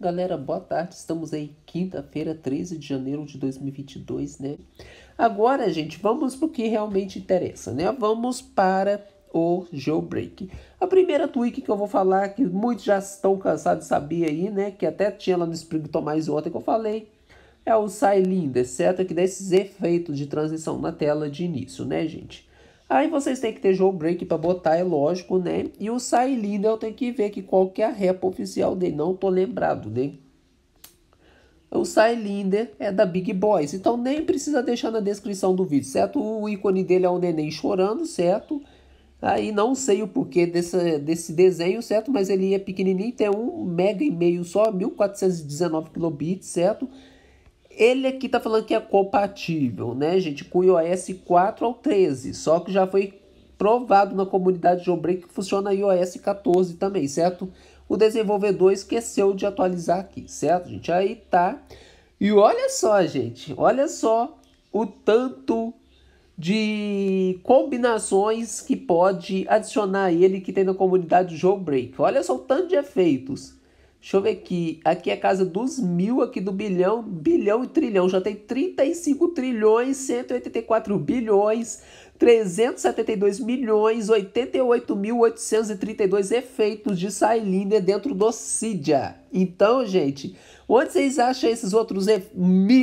Galera, boa tarde. Estamos aí quinta-feira, 13 de janeiro de 2022, né? Agora, gente, vamos para o que realmente interessa, né? Vamos para o jailbreak. A primeira tweak que eu vou falar, que muitos já estão cansados de saber aí, né? Que até tinha lá no Springton mais outra que eu falei, é o Cylinder, certo? Que dá esses efeitos de transição na tela de início, né, gente? Aí vocês têm que ter jailbreak para botar, é lógico, né? E o Cylinder eu tenho que ver que qual que é a rep oficial dele, não tô lembrado, né? O Cylinder é da Big Boys, então nem precisa deixar na descrição do vídeo, certo? O ícone dele é o neném chorando, certo? Aí não sei o porquê desse, desse desenho, certo? Mas ele é pequenininho, tem um mega e meio só, 1419 kilobits, certo? Ele aqui tá falando que é compatível, né, gente, com o iOS 4 ao 13, só que já foi provado na comunidade Jailbreak que funciona iOS 14 também, certo? O desenvolvedor esqueceu de atualizar aqui, certo, gente? Aí tá. E olha só, gente, olha só o tanto de combinações que pode adicionar ele que tem na comunidade Jailbreak. Olha só o tanto de efeitos. Deixa eu ver aqui. Aqui é casa dos mil, aqui do bilhão, bilhão e trilhão. Já tem 35 trilhões, 184 bilhões, 372 milhões, 88.832 efeitos de Cylinder dentro do Cydia. Então, gente, onde vocês acham esses outros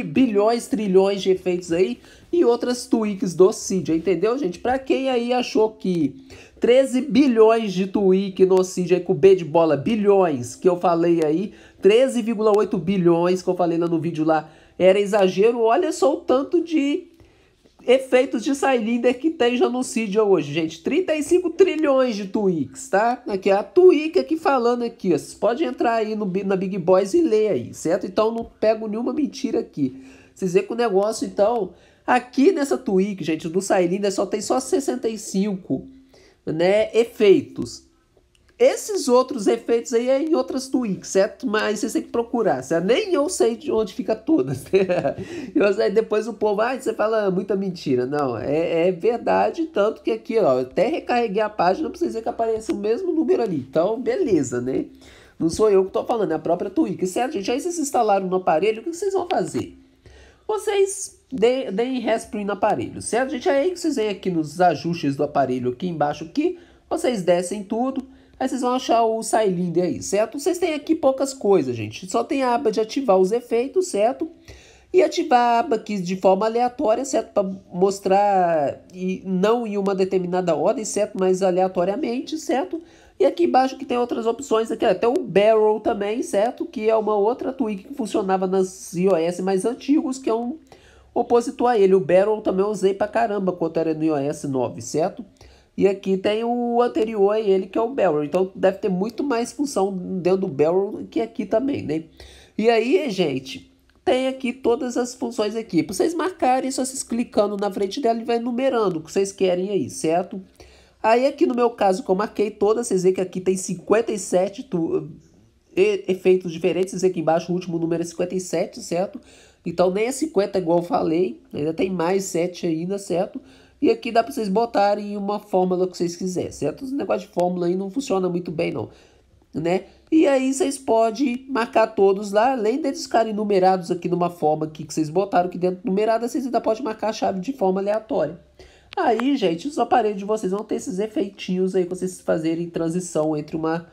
bilhões, trilhões de efeitos aí? E outras tweaks do Cydia, entendeu, gente? Para quem aí achou que 13 bilhões de tweak no Cydia com B de bola, bilhões, que eu falei aí, 13,8 bilhões que eu falei lá no vídeo lá, era exagero, olha só o tanto de efeitos de Cylinder que tem já no Cydia hoje, gente. 35 trilhões de tweaks, tá? Aqui a tweak aqui falando aqui, ó. Vocês podem entrar aí no, na Big Boys e ler aí, certo? Então não pego nenhuma mentira aqui. Vocês veem que o negócio, então... Aqui nessa tweak, gente, do Cylinder só tem só 65 né, efeitos. Esses outros efeitos aí é em outras tweaks, certo? Mas você tem que procurar, certo? Nem eu sei de onde fica todas. eu sei, depois o povo, ah, você fala muita mentira. Não, é, é verdade, tanto que aqui, ó, até recarreguei a página pra vocês verem que aparece o mesmo número ali. Então, beleza, né? Não sou eu que tô falando, é a própria Twig, certo, gente? Aí vocês instalaram no aparelho, o que vocês vão fazer? Vocês deem respring no aparelho, certo, gente? Aí que vocês vêm aqui nos ajustes do aparelho, aqui embaixo, aqui, vocês descem tudo, aí vocês vão achar o Cylinder aí, certo? Vocês têm aqui poucas coisas, gente. Só tem a aba de ativar os efeitos, certo? E ativar a aba aqui de forma aleatória, certo? Para mostrar, e não em uma determinada ordem, certo? Mas aleatoriamente, certo? E aqui embaixo que tem outras opções, aqui até o Barrel também, certo? Que é uma outra tweak que funcionava nas iOS mais antigos, que é um opositor a ele. O Barrel também usei pra caramba quando era no iOS 9, certo? E aqui tem o anterior a ele, que é o Barrel. Então deve ter muito mais função dentro do Barrel que aqui também, né? E aí, gente, tem aqui todas as funções aqui. Para vocês marcarem, só vocês clicando na frente dela e vai numerando o que vocês querem aí, certo? Aí aqui no meu caso, que eu marquei todas, vocês veem que aqui tem 57 tu, efeitos diferentes. Vocês veem aqui embaixo o último número é 57, certo? Então nem é 50 igual eu falei, ainda tem mais 7 ainda, certo? E aqui dá para vocês botarem uma fórmula que vocês quiserem, certo? Esse negócio de fórmula aí não funciona muito bem não, né? E aí vocês podem marcar todos lá, além deles ficarem numerados aqui numa forma aqui que vocês botaram aqui dentro numerada, vocês ainda podem marcar a chave de forma aleatória. Aí, gente, os aparelhos de vocês vão ter esses efeitinhos aí para vocês fazerem transição entre uma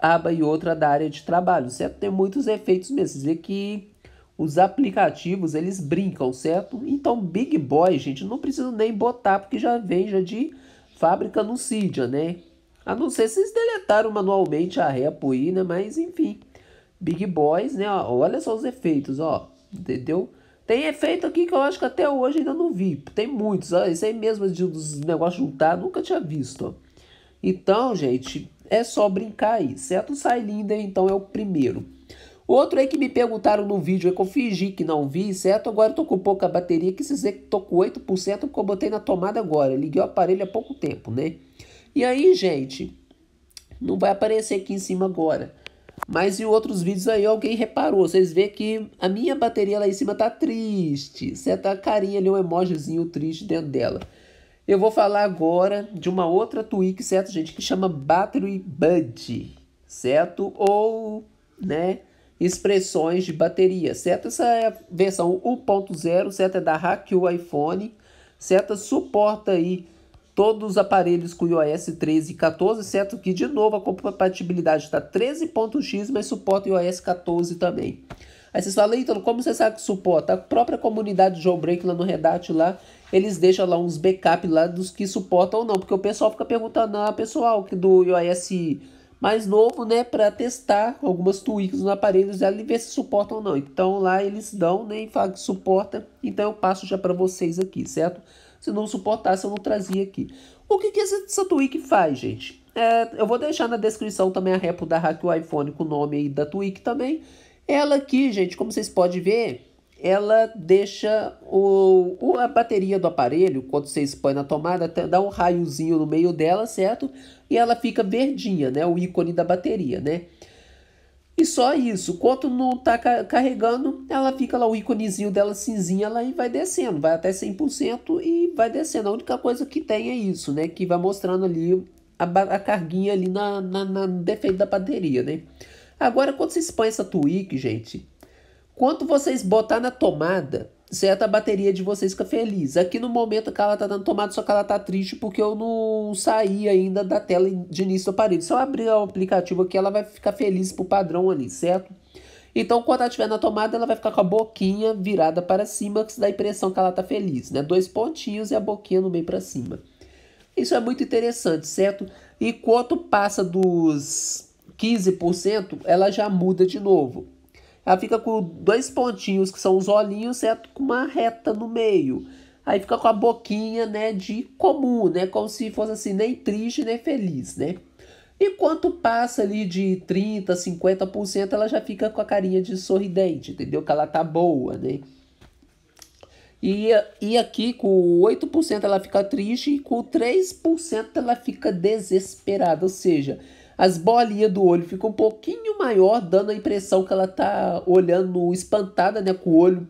aba e outra da área de trabalho, certo? Tem muitos efeitos mesmo. Vocês vê que os aplicativos, eles brincam, certo? Então, Big Boy, gente, não precisa nem botar, porque já vem já de fábrica no Cydia, né? A não ser se deletaram manualmente a repo aí, né? Mas, enfim, Big Boys, né? Olha só os efeitos, ó, entendeu? Tem efeito aqui que eu acho que até hoje ainda não vi. Tem muitos. Ó. Esse aí mesmo de, dos negócios juntar, nunca tinha visto. Ó. Então, gente, é só brincar aí, certo? O Cylinder, então, é o primeiro. Outro aí que me perguntaram no vídeo, é que eu fingi que não vi, certo? Agora eu tô com pouca bateria, que dizer que tô com 8% porque eu botei na tomada agora. Liguei o aparelho há pouco tempo, né? E aí, gente, não vai aparecer aqui em cima agora. Mas em outros vídeos aí alguém reparou. Vocês vê que a minha bateria lá em cima tá triste. Certa a carinha ali, um emojizinho triste dentro dela. Eu vou falar agora de uma outra tweak, certo, gente? Que chama Battery Bud, certo? Ou, né? expressões de bateria, certo? Essa é a versão 1.0, certo? É da Hacku iPhone, certo? Suporta aí todos os aparelhos com iOS 13 e 14, certo? Que de novo a compatibilidade está 13.x, mas suporta iOS 14 também. Aí vocês falam, então, como você sabe que suporta? A própria comunidade de jailbreak lá no Redat lá, eles deixam lá uns backup lá dos que suportam ou não, porque o pessoal fica perguntando, ah, pessoal, que do iOS mais novo, né, para testar algumas tweaks nos aparelhos e ver se suportam ou não. Então lá eles dão, né, e falam que suporta, então eu passo já para vocês aqui, certo? Se não suportasse, eu não trazia aqui. O que, que essa, tweak faz, gente? É, eu vou deixar na descrição também a repo da Hack iPhone com o nome aí da tweak também. Ela aqui, gente, como vocês podem ver, ela deixa o, o, a bateria do aparelho, quando vocês põem na tomada, dá um raiozinho no meio dela, certo? E ela fica verdinha, né? O ícone da bateria, né? E só isso, quando não tá carregando, ela fica lá, o íconezinho dela cinzinha lá e vai descendo, vai até 100% e vai descendo. A única coisa que tem é isso, né? Que vai mostrando ali a, a carguinha ali na, na, na defeito da bateria, né? Agora, quando vocês põem essa tweak, gente, quando vocês botar na tomada, certo? A bateria de vocês fica feliz. Aqui no momento que ela tá dando tomada, só que ela tá triste porque eu não saí ainda da tela de início do aparelho. Se eu abrir o aplicativo aqui, ela vai ficar feliz pro padrão ali, certo? Então, quando ela estiver na tomada, ela vai ficar com a boquinha virada para cima, que dá a impressão que ela tá feliz, né? Dois pontinhos e a boquinha no meio para cima. Isso é muito interessante, certo? E quando passa dos 15%, ela já muda de novo. Ela fica com dois pontinhos, que são os olhinhos, certo? Com uma reta no meio. Aí fica com a boquinha, né, de comum, né? Como se fosse assim, nem triste, nem feliz, né? E quando passa ali de 30%, 50%, ela já fica com a carinha de sorridente, entendeu? Que ela tá boa, né? E, e aqui com 8% ela fica triste e com 3% ela fica desesperada. Ou seja, as bolinhas do olho ficam um pouquinho maior, dando a impressão que ela tá olhando espantada, né? Com o olho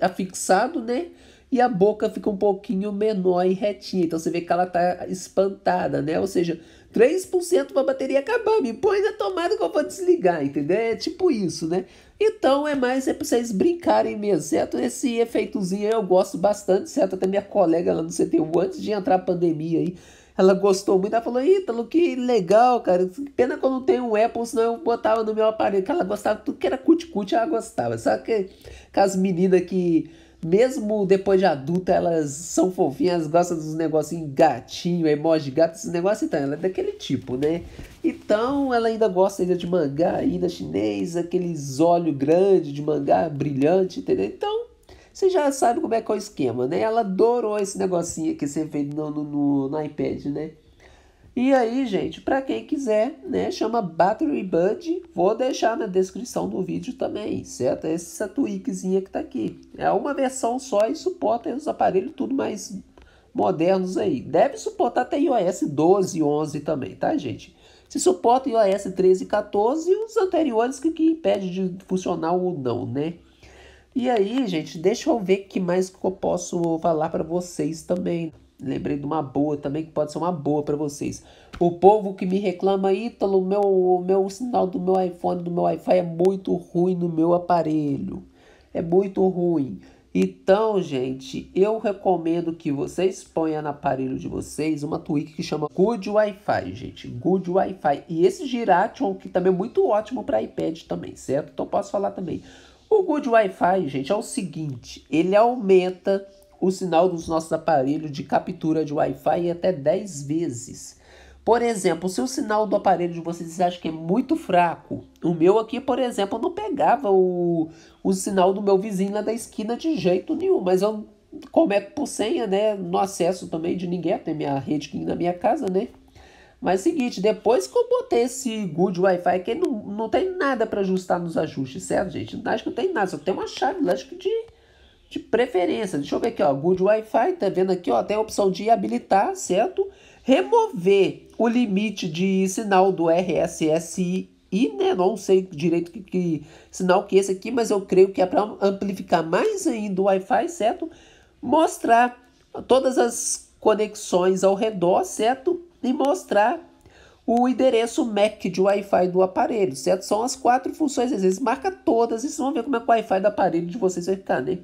afixado, né? E a boca fica um pouquinho menor e retinha. Então você vê que ela tá espantada, né? Ou seja, 3% para a bateria acabar. Me põe na tomada que eu vou desligar, entendeu? É tipo isso, né? Então é mais é para vocês brincarem mesmo, certo? Esse efeitozinho eu gosto bastante, certo? Até minha colega lá no CTU, antes de entrar a pandemia aí, ela gostou muito, ela falou, Ítalo, que legal, cara. Pena que eu não tenho um Apple, senão eu botava no meu aparelho. Que ela gostava tudo que era cut-cut, ela gostava. Sabe que, que as meninas que, mesmo depois de adulta, elas são fofinhas, gostam dos negocinhos gatinho, emoji gato, esses negócios, então, ela é daquele tipo, né? Então, ela ainda gosta ainda de mangá, ainda chinês, aqueles olhos grandes de mangá brilhante, entendeu? Então, você já sabe como é que é o esquema, né? Ela adorou esse negocinho que você fez no, no, no, iPad, né? E aí, gente, para quem quiser, né, chama Battery Bud, vou deixar na descrição do vídeo também, certo? Essa tweakzinha que tá aqui. É uma versão só e suporta os aparelhos tudo mais modernos aí. Deve suportar até iOS 12 e 11 também, tá, gente? Se suporta iOS 13 e 14 e os anteriores que, que impede de funcionar ou não, né? E aí, gente, deixa eu ver que mais que eu posso falar para vocês também. Lembrei de uma boa também que pode ser uma boa para vocês. O povo que me reclama, Ítalo, meu meu sinal do meu iPhone, do meu Wi-Fi é muito ruim no meu aparelho. É muito ruim. Então, gente, eu recomendo que vocês ponham no aparelho de vocês uma tweak que chama Good Wi-Fi, gente. Good Wi-Fi. E esse Giration, que também é muito ótimo para iPad também, certo? Então posso falar também. O Good Wi-Fi, gente, é o seguinte, ele aumenta o sinal dos nossos aparelhos de captura de Wi-Fi até 10 vezes. Por exemplo, se o sinal do aparelho de vocês acham que é muito fraco, o meu aqui, por exemplo, não pegava o, o sinal do meu vizinho lá da esquina de jeito nenhum, mas eu, é por senha, né, no acesso também de ninguém, tem minha rede aqui na minha casa, né, mas é seguinte, depois que eu botei esse good Wi-Fi, que não, não tem nada para ajustar nos ajustes, certo, gente? Acho que não tem nada, só tem uma chave, que de, de preferência. Deixa eu ver aqui, ó, good Wi-Fi, tá vendo aqui, ó, tem a opção de habilitar, certo? Remover o limite de sinal do RSSI, né? Não sei direito que, que sinal que é esse aqui, mas eu creio que é para amplificar mais ainda o Wi-Fi, certo? Mostrar todas as conexões ao redor, certo? e mostrar o endereço MAC de Wi-Fi do aparelho, certo? São as quatro funções, às vezes marca todas e vocês vão ver como é que o Wi-Fi do aparelho de vocês vai ficar, né?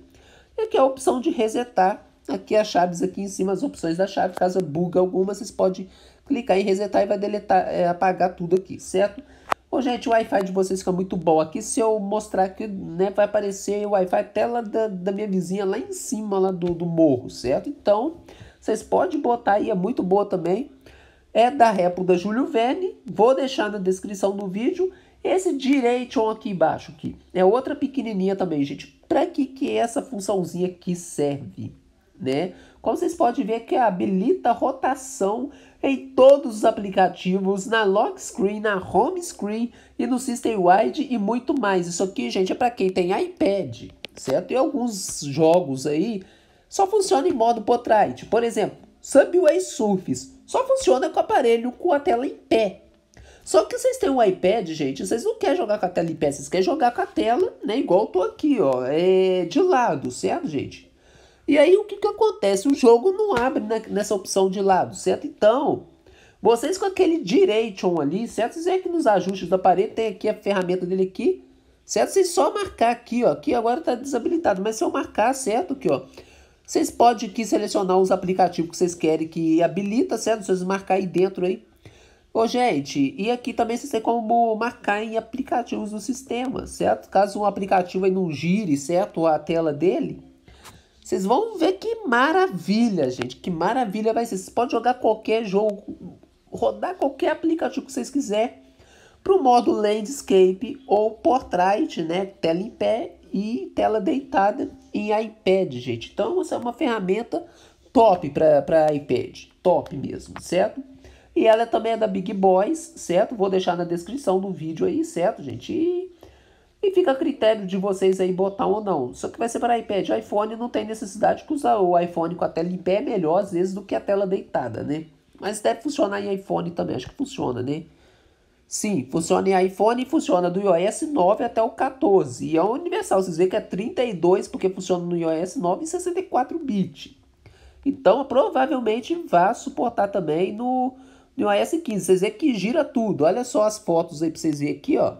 E aqui é a opção de resetar, aqui as chaves aqui em cima, as opções da chave, caso bugue alguma, vocês podem clicar em resetar e vai deletar, é, apagar tudo aqui, certo? Bom, gente, o Wi-Fi de vocês fica muito bom. Aqui, se eu mostrar aqui, né, vai aparecer o Wi-Fi tela da, da minha vizinha lá em cima, lá do, do morro, certo? Então, vocês podem botar aí, é muito boa também é da Apple da Júlio Verne. Vou deixar na descrição do vídeo. Esse Direction aqui embaixo aqui é outra pequenininha também, gente. Para que que essa funçãozinha aqui serve, né? Como vocês podem ver que habilita rotação em todos os aplicativos, na lock screen, na home screen e no system wide e muito mais. Isso aqui, gente, é para quem tem iPad, certo? E alguns jogos aí só funciona em modo portrait. Por exemplo, Subway Surfers só funciona com o aparelho com a tela em pé. Só que vocês têm um iPad, gente, vocês não querem jogar com a tela em pé, vocês querem jogar com a tela, né, igual eu tô aqui, ó, é, de lado, certo, gente? E aí o que que acontece? O jogo não abre nessa opção de lado, certo? Então, vocês com aquele Direction ali, certo? Vocês veem que nos ajustes do aparelho tem aqui a ferramenta dele aqui, certo? Vocês só marcar aqui, ó, aqui agora tá desabilitado, mas se eu marcar, certo, aqui, ó, vocês podem aqui selecionar os aplicativos que vocês querem que habilita, certo? Vocês marcar aí dentro aí. Ô, gente, e aqui também vocês têm como marcar em aplicativos do sistema, certo? Caso um aplicativo aí não gire, certo? A tela dele, vocês vão ver que maravilha, gente. Que maravilha vai ser. Vocês podem jogar qualquer jogo, rodar qualquer aplicativo que vocês quiserem para o modo Landscape ou Portrait, né? Tela em pé e tela deitada em iPad, gente. Então, essa é uma ferramenta top para iPad, top mesmo, certo? E ela também é da Big Boys, certo? Vou deixar na descrição do vídeo aí, certo, gente? E, e fica a critério de vocês aí botar ou não. Só que vai ser para iPad. iPhone não tem necessidade que usar o iPhone com a tela em pé é melhor às vezes do que a tela deitada, né? Mas deve funcionar em iPhone também, acho que funciona, né? Sim, funciona em iPhone e funciona do iOS 9 até o 14. E é universal, vocês veem que é 32 porque funciona no iOS 9 e 64 bit. Então, provavelmente vai suportar também no, no iOS 15. Vocês veem que gira tudo. Olha só as fotos aí para vocês verem aqui, ó.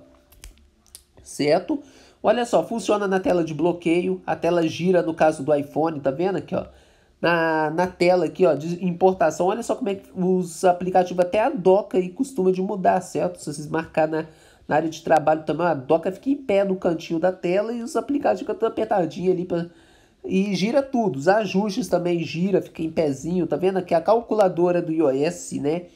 Certo? Olha só, funciona na tela de bloqueio. A tela gira no caso do iPhone, tá vendo aqui, ó? Na, na tela aqui, ó, de importação. Olha só como é que os aplicativos, até a doca aí costuma de mudar, certo? Se vocês marcar na, na área de trabalho também, a doca fica em pé no cantinho da tela e os aplicativos ficam tudo apertadinho ali pra, e gira tudo. Os ajustes também gira, fica em pezinho, tá vendo aqui a calculadora do iOS, né?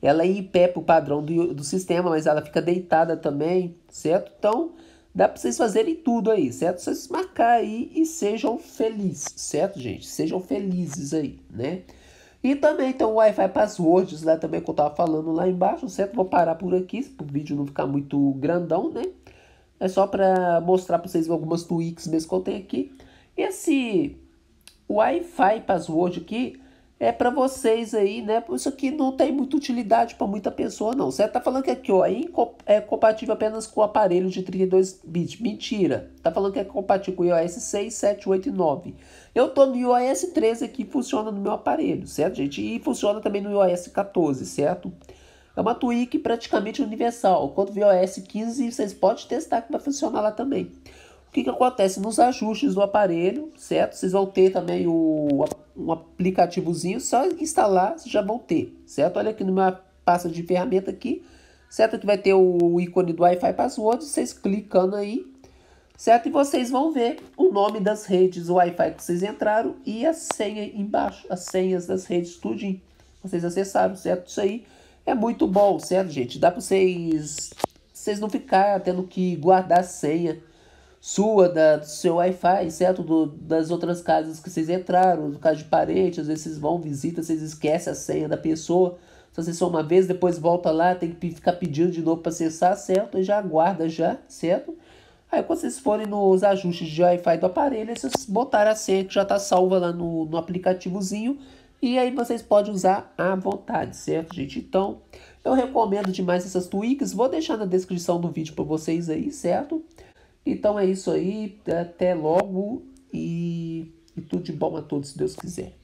Ela é em pé pro padrão do, do sistema, mas ela fica deitada também, certo? Então, Dá para vocês fazerem tudo aí, certo? Vocês marcar aí e sejam felizes, certo, gente? Sejam felizes aí, né? E também tem o Wi-Fi Passwords lá também que eu tava falando lá embaixo, certo? Vou parar por aqui, para o vídeo não ficar muito grandão, né? É só para mostrar para vocês algumas tweaks mesmo que eu tenho aqui. Esse Wi-Fi Password aqui é para vocês aí, né? Isso aqui não tem muita utilidade para muita pessoa, não. Você tá falando que aqui, ó, é, é compatível apenas com o aparelho de 32 bits. Mentira. Tá falando que é compatível com o iOS 6, 7, 8 e 9. Eu tô no iOS 13 aqui, funciona no meu aparelho, certo, gente? E funciona também no iOS 14, certo? É uma tweak praticamente universal. Quando o iOS 15, vocês podem testar que vai funcionar lá também. O que, que acontece? Nos ajustes do aparelho, certo? Vocês vão ter também o, um aplicativozinho, só instalar, vocês já vão ter, certo? Olha aqui numa pasta de ferramenta aqui, certo? Que vai ter o ícone do Wi-Fi Password, vocês clicando aí, certo? E vocês vão ver o nome das redes Wi-Fi que vocês entraram e a senha embaixo, as senhas das redes, tudinho. Vocês acessaram, certo? Isso aí é muito bom, certo, gente? Dá para vocês, vocês não ficar tendo que guardar a senha sua, da, do seu Wi-Fi, certo? Do, das outras casas que vocês entraram, no caso de parente, às vezes vocês vão, visitam, vocês esquecem a senha da pessoa. Se só uma vez, depois volta lá, tem que ficar pedindo de novo para acessar, certo? E já aguarda já, certo? Aí quando vocês forem nos ajustes de Wi-Fi do aparelho, vocês botaram a senha que já está salva lá no, no aplicativozinho. E aí vocês podem usar à vontade, certo, gente? Então, eu recomendo demais essas tweaks. Vou deixar na descrição do vídeo para vocês aí, certo? Então é isso aí, até logo e, e tudo de bom a todos, se Deus quiser.